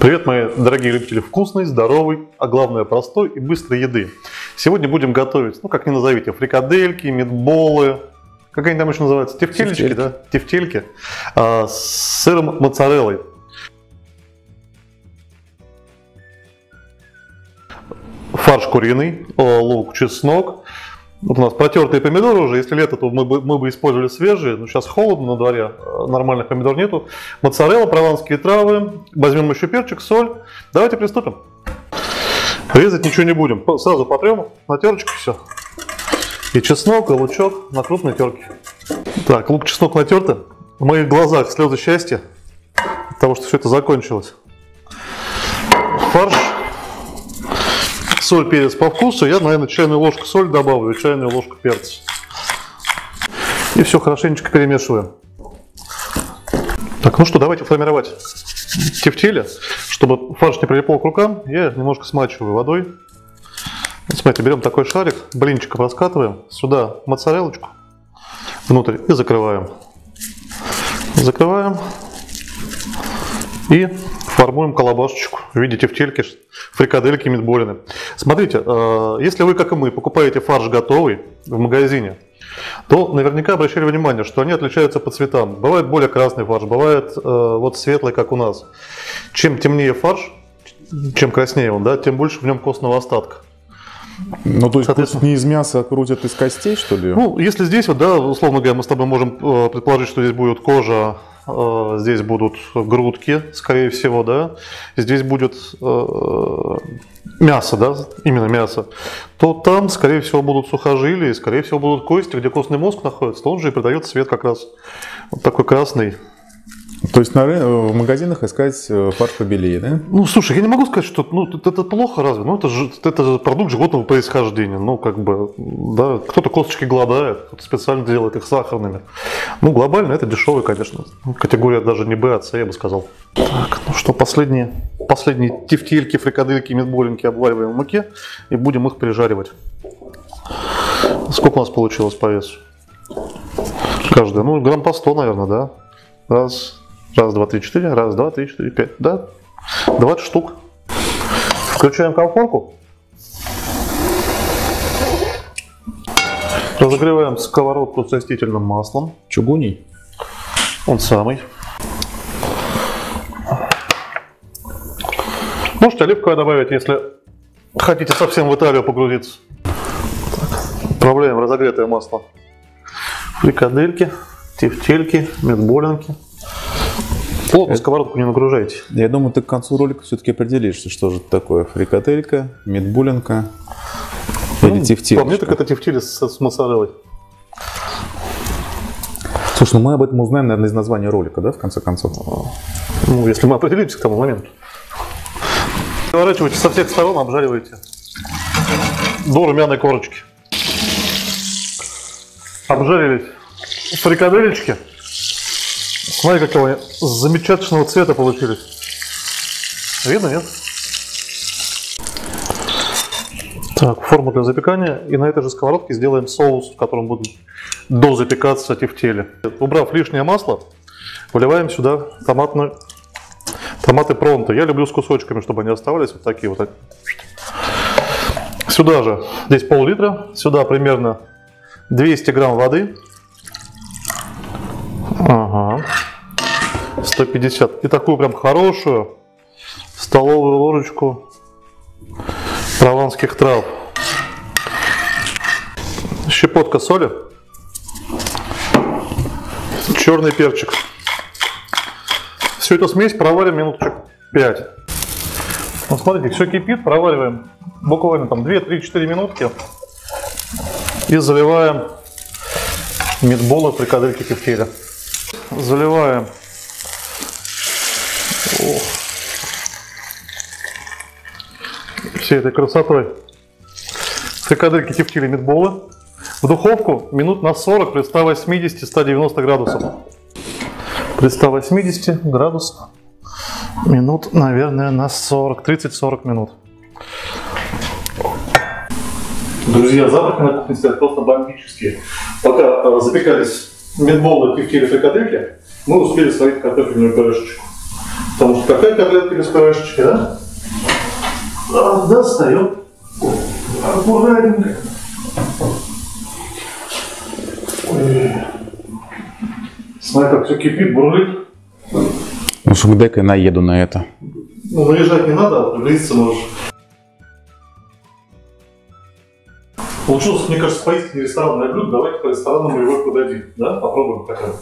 Привет, мои дорогие любители вкусной, здоровой, а главное простой и быстрой еды. Сегодня будем готовить, ну как ни назовите, фрикадельки, мидболы, как они там еще называются, Тефтельки. да, тефтельки, а, с сыром моцареллой. Фарш куриный, э, лук, чеснок. Вот у нас протертые помидоры уже. Если лето, то мы бы, мы бы использовали свежие. Но сейчас холодно на дворе, э, нормальных помидор нету. Моцарелла, прованские травы. Возьмем еще перчик, соль. Давайте приступим. Резать ничего не будем. Сразу потрем на терочку все. И чеснок, и лучок на крупной терке. Так, лук, чеснок натерты. В моих глазах слезы счастья. от того, что все это закончилось. Фарш соль, перец по вкусу. Я, наверное, чайную ложку соль добавлю, чайную ложку перца. И все хорошенечко перемешиваем. Так, ну что, давайте формировать тефтели. Чтобы фарш не прилипал к рукам, я немножко смачиваю водой. Вот смотрите, берем такой шарик, блинчиком раскатываем. Сюда моцареллочку внутрь и закрываем. Закрываем. И формуем колобашечку в виде тефтельки, фрикадельки, мидболины. Смотрите, э, если вы, как и мы, покупаете фарш готовый в магазине, то наверняка обращали внимание, что они отличаются по цветам. Бывает более красный фарш, бывает э, вот светлый, как у нас. Чем темнее фарш, чем краснее он, да, тем больше в нем костного остатка. Ну, то есть просто не из мяса, а крутят из костей, что ли? Ну, если здесь вот, да, условно говоря, мы с тобой можем э, предположить, что здесь будет кожа, э, здесь будут грудки, скорее всего, да, здесь будет э, мясо, да, именно мясо, то там, скорее всего, будут сухожилия, скорее всего, будут кости, где костный мозг находится, то он же и придает цвет как раз вот такой красный. То есть на ры- в магазинах искать э, фарш побелее, да? Ну, слушай, я не могу сказать, что ну, это, плохо разве? Ну, это же это продукт животного происхождения. Ну, как бы, да, кто-то косточки голодает, кто-то специально делает их сахарными. Ну, глобально это дешевый, конечно. Категория даже не Б, а С, я бы сказал. Так, ну что, последние, последние тефтельки, фрикадельки, мидболинки обвариваем в муке и будем их пережаривать. Сколько у нас получилось по весу? Каждая, ну, грамм по 100, наверное, да? Раз, раз, два, три, четыре, раз, два, три, четыре, пять, да? 20 штук. Включаем конфорку. Разогреваем сковородку с растительным маслом. Чугуней? Он самый. Можете оливковое добавить, если хотите совсем в Италию погрузиться. Отправляем разогретое масло. Фрикадельки, тефтельки, медболинки. Плотно сковородку не нагружайте. Я думаю, ты к концу ролика все-таки определишься, что же это такое. Фрикаделька, медбулинка или Ну. По мне, так это тефтели с, с моцареллой. Слушай, ну мы об этом узнаем, наверное, из названия ролика, да, в конце концов? Ну, если мы определимся к тому моменту. Переворачивайте со всех сторон, обжаривайте до румяной корочки. Обжарились фрикаделечки. Смотри, какого они замечательного цвета получились. Видно, нет? Так, форму для запекания. И на этой же сковородке сделаем соус, в котором будут дозапекаться тефтели. Убрав лишнее масло, выливаем сюда томатную Томаты пронто. Я люблю с кусочками, чтобы они оставались вот такие вот. Сюда же, здесь пол-литра, сюда примерно 200 грамм воды. Ага. 150. И такую прям хорошую столовую ложечку прованских трав. Щепотка соли. Черный перчик. Всю эту смесь проварим минуточек 5. Вот смотрите, все кипит, провариваем буквально там 2-3-4 минутки. И заливаем мидболы, фрикадельки, тефтеля. Заливаем. Ох. Всей этой красотой. Фрикадельки, тефтели, мидболы. В духовку минут на 40 при 180-190 градусов. При 180 градусов минут, наверное, на 40, 30-40 минут. Друзья, запахи на кухне стоят просто бомбические. Пока запекались медболы, тефтели, фрикадельки, мы успели сварить картофельную пюрешечку. Потому что какая котлетка без пюрешечки, да? А, Достаем. Аккуратненько. Ой. Смотри, как все кипит, бурлит. Ну, что дай-ка я наеду на это. Ну, наезжать не надо, а приблизиться можешь. Получилось, мне кажется, поистине ресторанное блюдо. Давайте по ресторанному его подадим. Да? Попробуем хотя бы.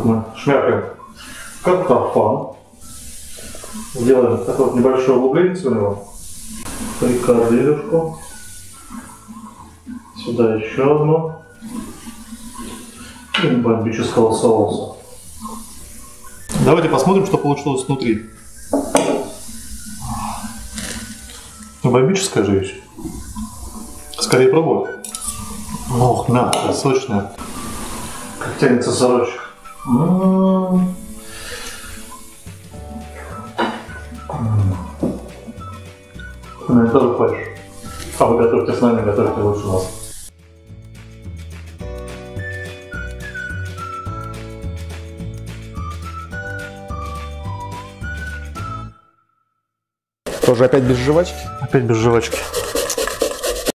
Вот мы шмякаем картофан. Делаем такое вот небольшое углубление в него. Фрикаделюшку. Сюда еще одну. И бомбического соуса. Давайте посмотрим, что получилось внутри. Ну, бомбическая же вещь. Скорее пробуй. Ох, мягкая, сочная. Как тянется сорочек. М. Ты, наверное, тоже хочешь. А вы готовьте с нами, готовьте лучше нас. Тоже опять без жвачки? Опять без жвачки.